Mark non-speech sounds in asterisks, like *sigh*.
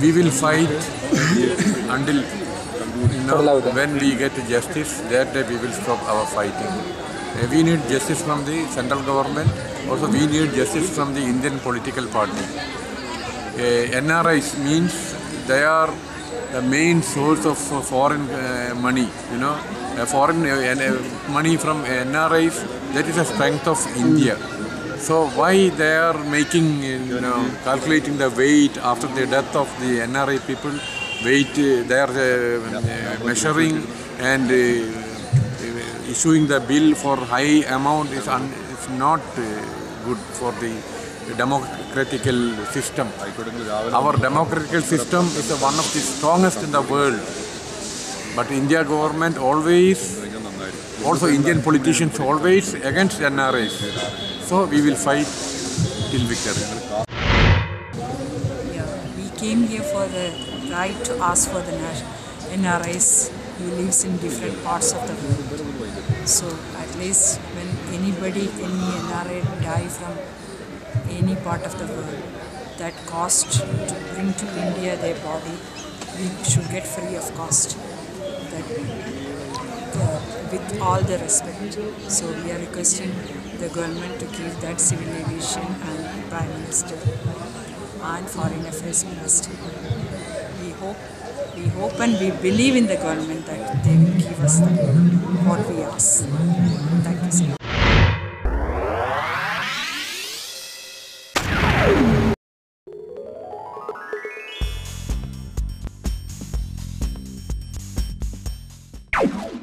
We will fight *laughs* until now, when we get justice, that day we will stop our fighting. Uh, we need justice from the central government, also we need justice from the Indian political party. Uh, NRIs means they are the main source of foreign uh, money, you know foreign uh, and, uh, money from NRIs. That is the strength of India. So why they are making, you know, calculating the weight after the death of the NRI people? Weight uh, they are uh, uh, measuring and uh, issuing the bill for high amount is un, is not uh, good for the democratical system. Our democratical system is one of the strongest in the world. But India government always, also Indian politicians always against NRIs. So we will fight till victory. Yeah, we came here for the right to ask for the NRIs who lives in different parts of the world. So at least when anybody, any NRI die from any part of the world, that cost to bring to India their body, we should get free of cost. Uh, with all the respect. So we are requesting the government to give that civil aviation and Prime Minister and Foreign Affairs Minister. We hope, we hope and we believe in the government that they will give us the, what we ask. Thank you, sir. You